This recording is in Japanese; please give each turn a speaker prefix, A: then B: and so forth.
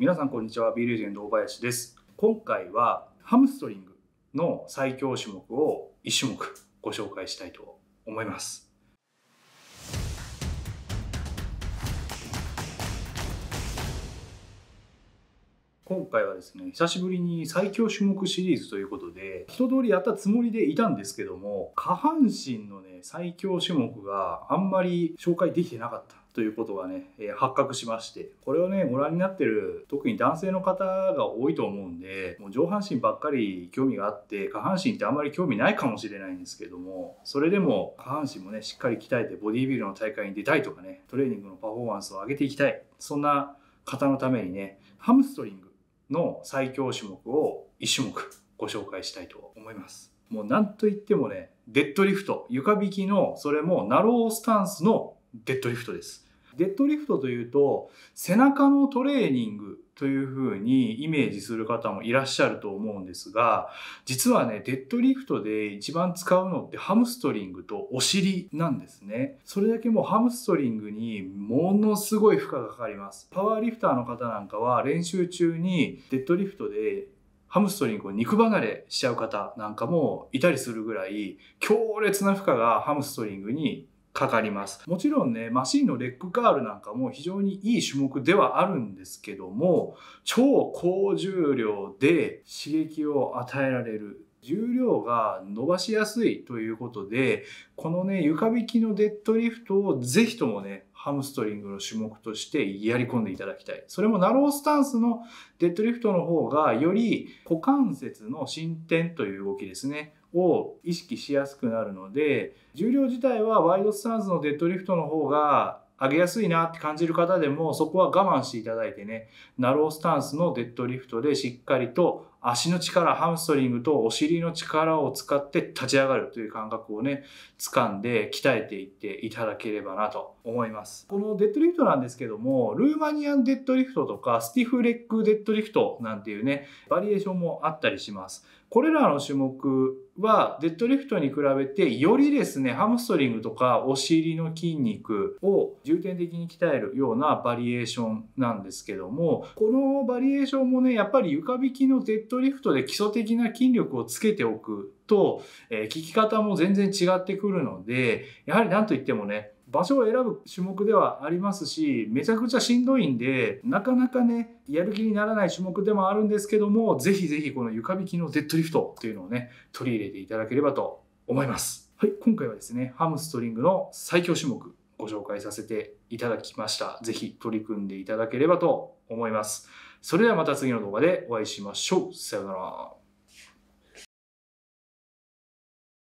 A: 皆さんこんにちは。B レジェンド大林です。今回はハムストリングの最強種目を1種目ご紹介したいと思います。今回はですね久しぶりに最強種目シリーズということで一通りやったつもりでいたんですけども下半身のね最強種目があんまり紹介できてなかったということがね、えー、発覚しましてこれをねご覧になってる特に男性の方が多いと思うんでもう上半身ばっかり興味があって下半身ってあんまり興味ないかもしれないんですけどもそれでも下半身もねしっかり鍛えてボディービルの大会に出たいとかねトレーニングのパフォーマンスを上げていきたい。そんな方のためにねハムストリングの最強種目を1種目ご紹介したいと思います。もう何と言ってもね、デッドリフト、床引きの、それもナロースタンスのデッドリフトです。デッドリフトというと、背中のトレーニングというふうにイメージする方もいらっしゃると思うんですが、実はね、デッドリフトで一番使うのってハムストリングとお尻なんですね。それだけもうハムストリングにものすごい負荷がかかります。パワーリフターの方なんかは練習中にデッドリフトでハムストリングを肉離れしちゃう方なんかもいたりするぐらい強烈な負荷がハムストリングにかかります。もちろんね、マシンのレッグカールなんかも非常にいい種目ではあるんですけども、超高重量で刺激を与えられる。重量が伸ばしやすいということで、このね、床引きのデッドリフトをぜひともね、ハムストリングの種目としてやり込んでいただきたい。それもナロースタンスのデッドリフトの方がより股関節の伸展という動きですね。を意識しやすくなるので重量自体はワイドスタンスのデッドリフトの方が上げやすいなって感じる方でもそこは我慢していただいてねナロースタンスのデッドリフトでしっかりと足の力、ハムストリングとお尻の力を使って立ち上がるという感覚をね、掴んで鍛えていっていただければなと思います。このデッドリフトなんですけども、ルーマニアンデッドリフトとかスティフレッグデッドリフトなんていうね、バリエーションもあったりします。これらの種目はデッドリフトに比べてよりですね、ハムストリングとかお尻の筋肉を重点的に鍛えるようなバリエーションなんですけども、このバリエーションもね、やっぱり床引きのデッドリフトで基礎的な筋力をつけておくと、えー、効き方も全然違ってくるので、やはり何と言ってもね、場所を選ぶ種目ではありますし、めちゃくちゃしんどいんで、なかなかね、やる気にならない種目でもあるんですけども、ぜひぜひこの床引きのデッドリフトっていうのをね、取り入れていただければと思います。はい、今回はですね、ハムストリングの最強種目、ご紹介させていただきました。ぜひ取り組んでいただければと思います。それではまた次の動画でお会いしましょう。さようなら。